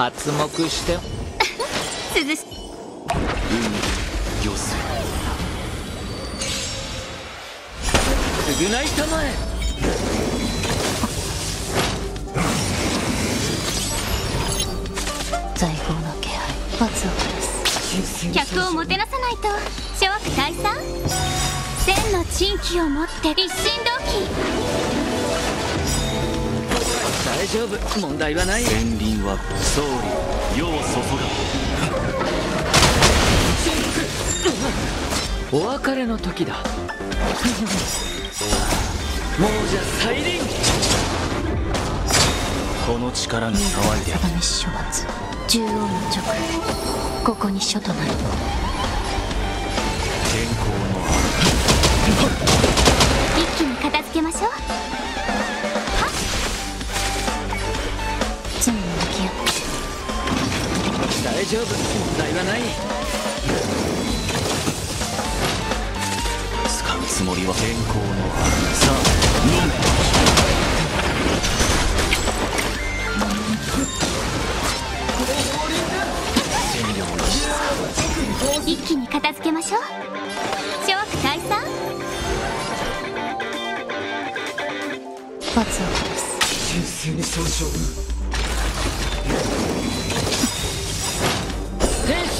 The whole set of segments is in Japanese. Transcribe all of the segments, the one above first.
発目して。涼し海よせ。償いたまえ。財宝の気配罰を下す。客をもてなさないと諸悪退散。千の珍奇をもって一心同期大丈夫。問題はない。千輪は総理。世を注お別れの時だ。亡者再臨。がこの力が騒いで。いる定めし処罰獣王の直。ここに書となる。天候の一気に片付けましょう大丈夫。問題はない。使う。つもりは天候のさあ飲め一気に片付けましょう。諸悪退散罰を下す天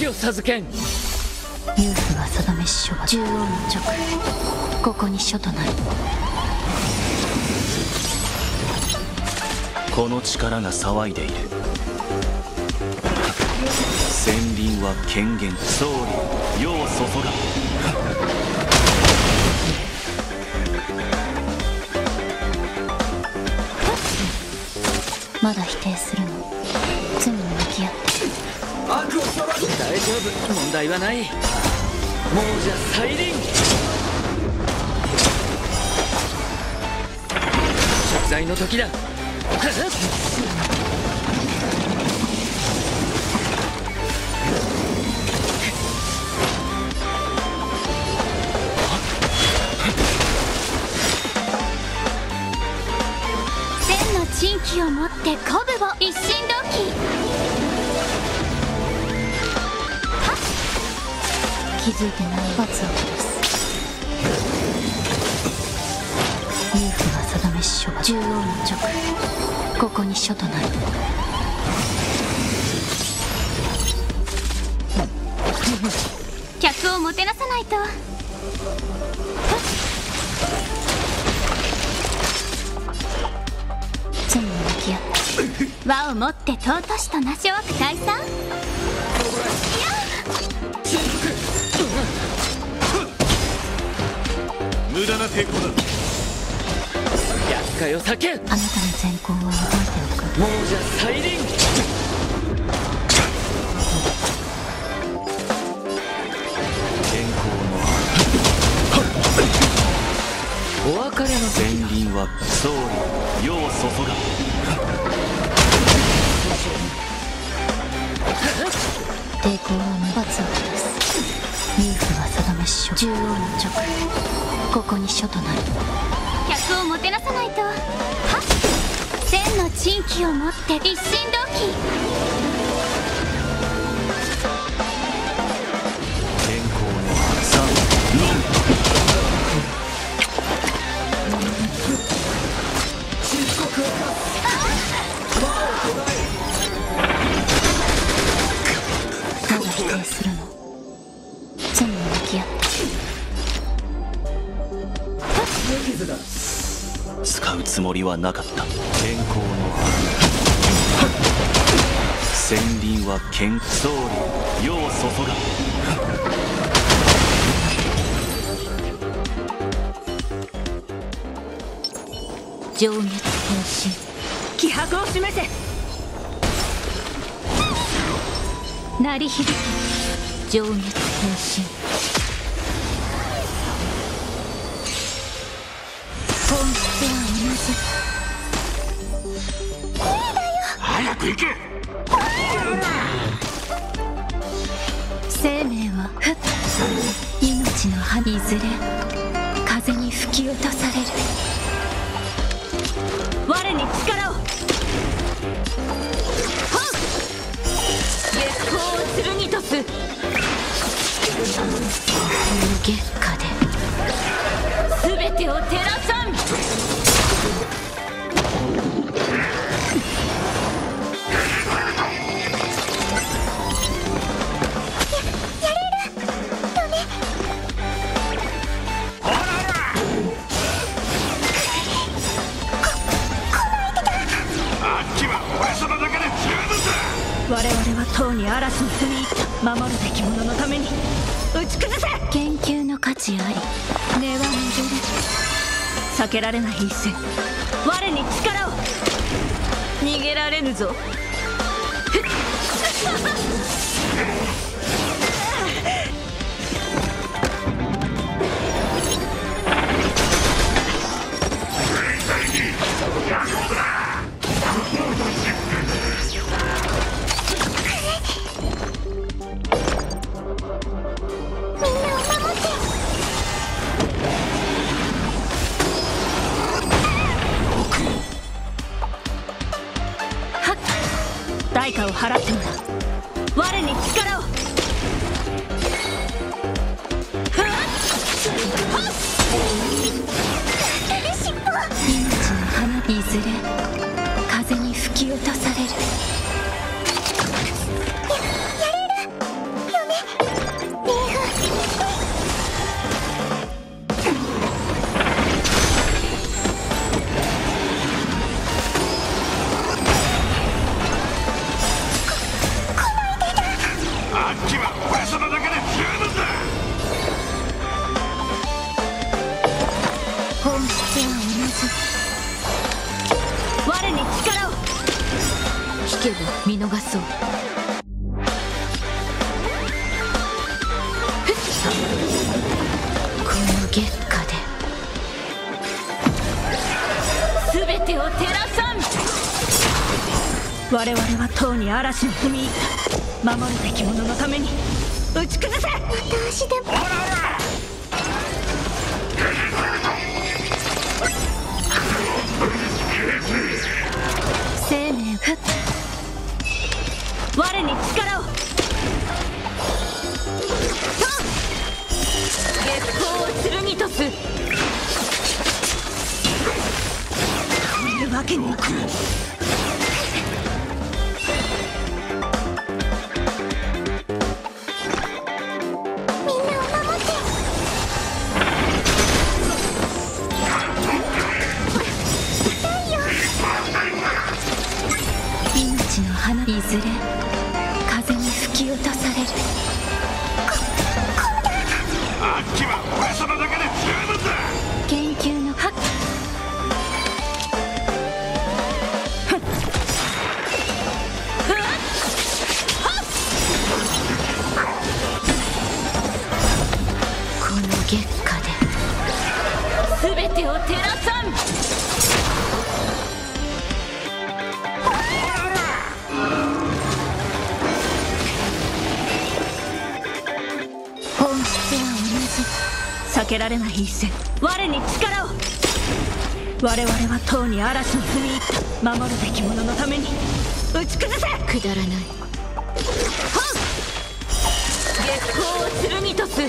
使を授けん。冥府は定めし処罰獣王の直ここに書となる。この力が騒いでいる。千輪は権限総理世を注が まだ否定するの？丈夫。問題はない。亡者再臨。贖罪の時だ。千の珍奇をもって鼓舞を一心同期。気づいてない罰を下す。冥府は定めし処罰。獣王の直ここに書となる。客をもてなさないと。罪に向き合って和をもって尊しとな諸悪退散。無駄な抵抗だ。厄介を避けんあなたの善行を覚えておく。亡者再臨。お別れの千輪は総理世を注が抵抗は無罰を下す冥府は定めし中央の直ここに書となる。客をもてなさないと。はっ。千の珍奇を持って。一心同期。りはなかった。天候の千輪は剣総理世を注が。上月変身気迫を示せ。鳴り響け。上月変身早く行け。生命はふっ。命の歯にずれ風に吹き落とされる。我に力とうに嵐に踏み入った守るべき者のために打ち崩せ研究の価値あり根は巡る避けられない一戦我に力を逃げられぬぞいずれ風に吹き落とされる。逃そう。この月下で。全てを照らさん。我々はとうに嵐に踏み入った。守るべき者のために。打ち崩せ。私でも。生命ふっ我に力を。月光を剣とす。いうわけにいく。みんなを守って。命の花。いずれ。けられない一戦。我に力を。我々はとうに嵐に踏み入った。守るべき者のために。打ち崩せ。くだらない。月光を剣とす。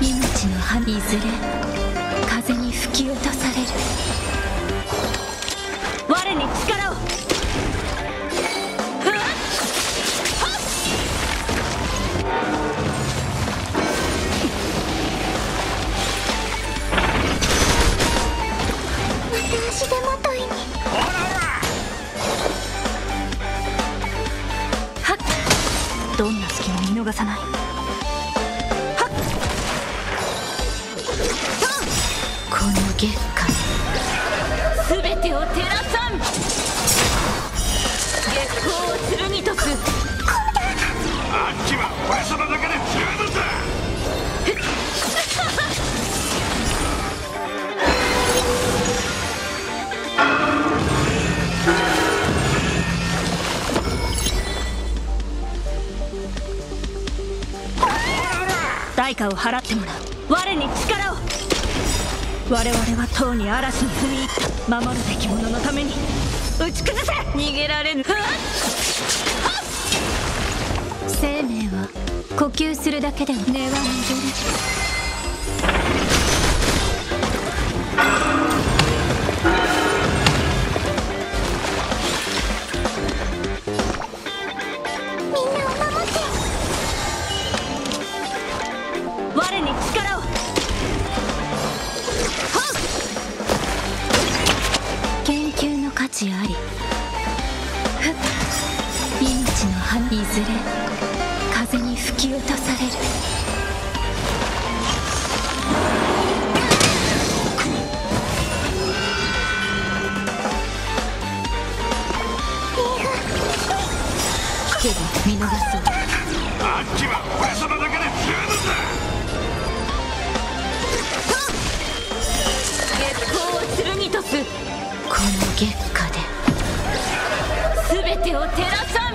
命の花いずれ代価を払ってもらう。我に力を。我々はとうに嵐に踏み入った。守るべき者のために。打ち崩せ。逃げられぬ。生命は呼吸するだけでは根は巡るき落とされる。聞けば見逃そうあっちは俺様だけで十分だ月光を剣とす。この月下で。全てを照らさん